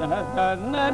na na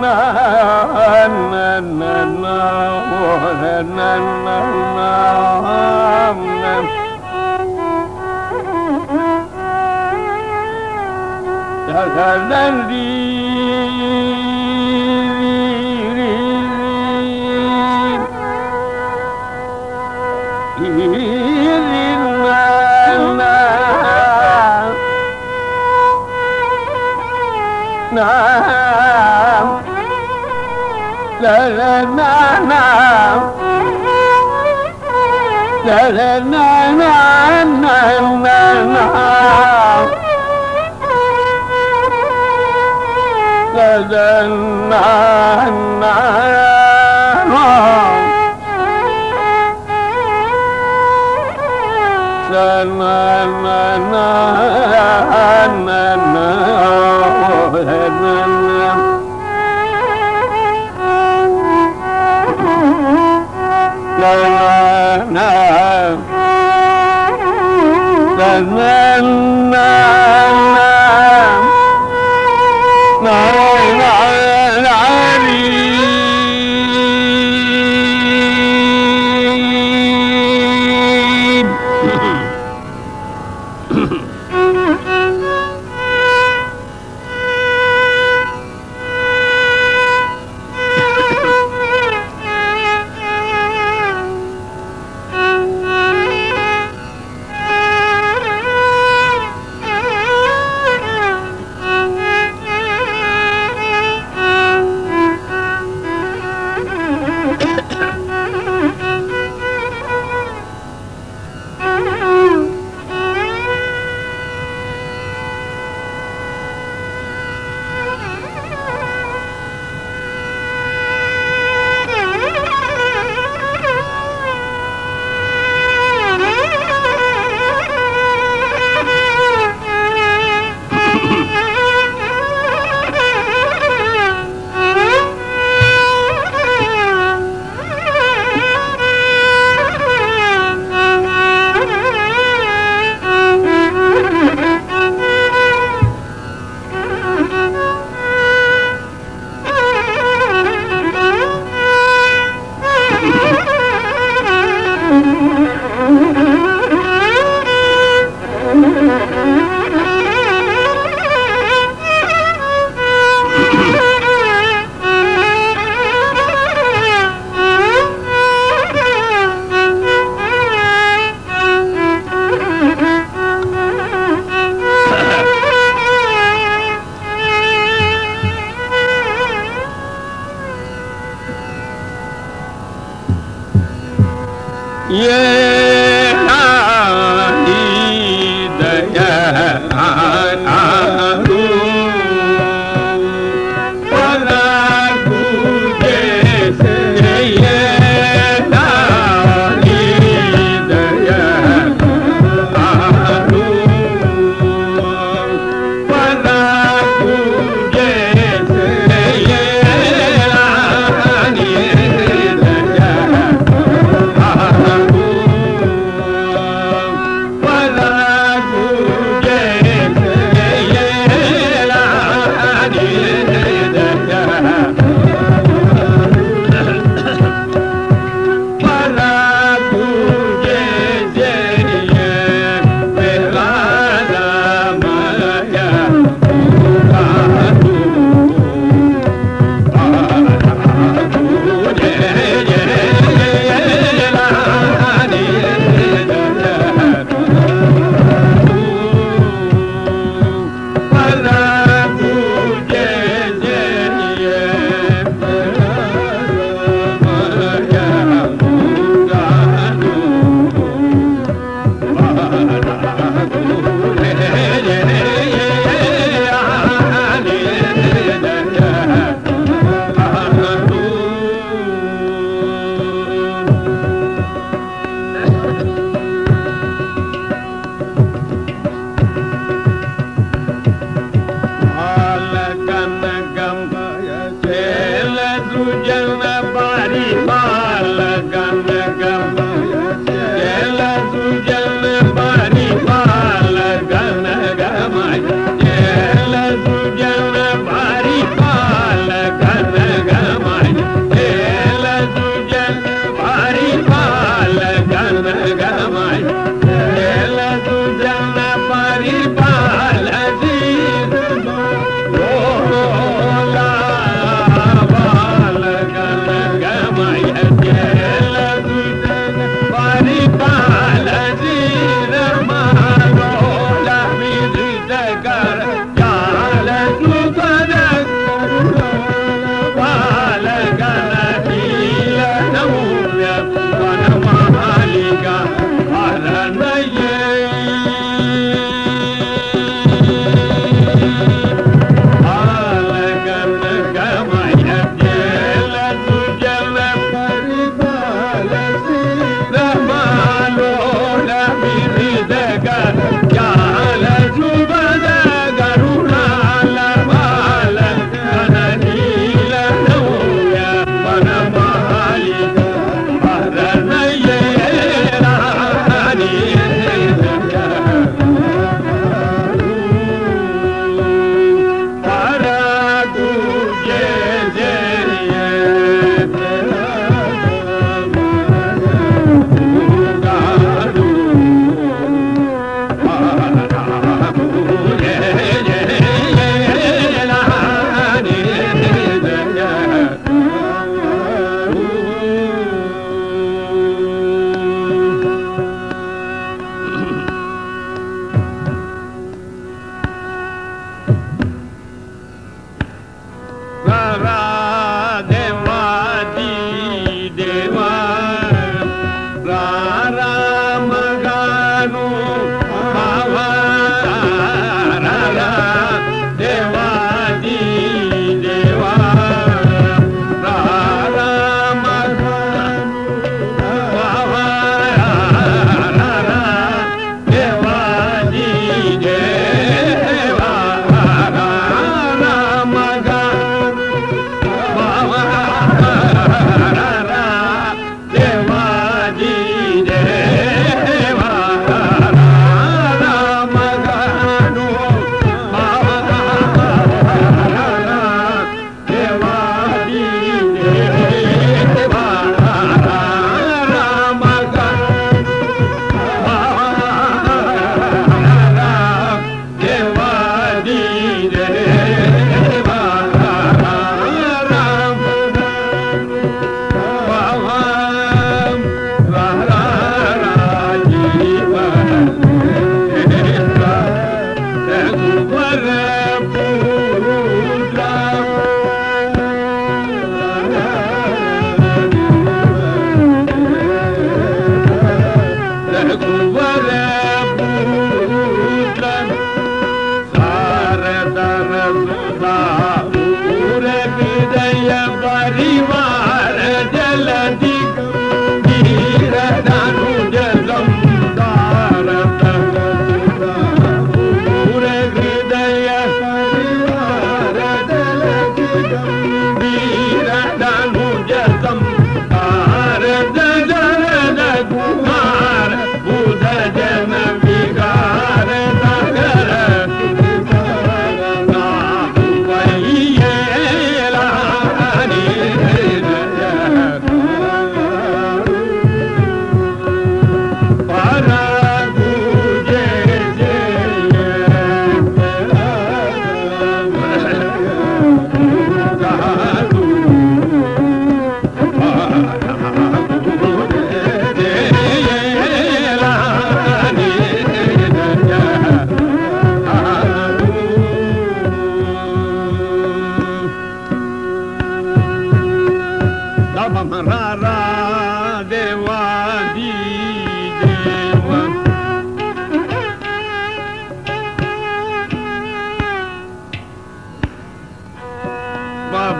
na na na na la la na na na na na. تدنى النار تمنى Yeah. जल पारी पाल गु जल पारी पाल गायूं जल भारी पाल गन गाय तूं जल वारी पाल गान गाय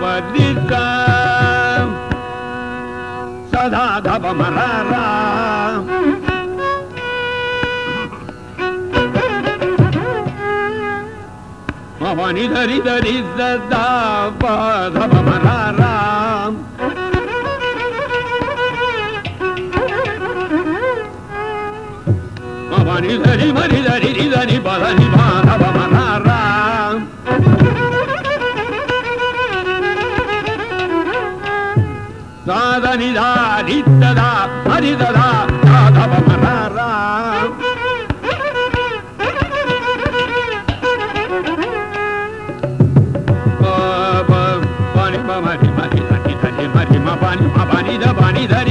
బదిత సదా ధవ మరారా ధరి దరి దరి సదా ధవ మరారా మవని దరి మరి దరి దరి పదని அரிதா ரித்ததா அரிததா ராதவமரா பாணி பாணி பாணி பாணி பாணி பாணி பாணி பாணி பாணி பாணி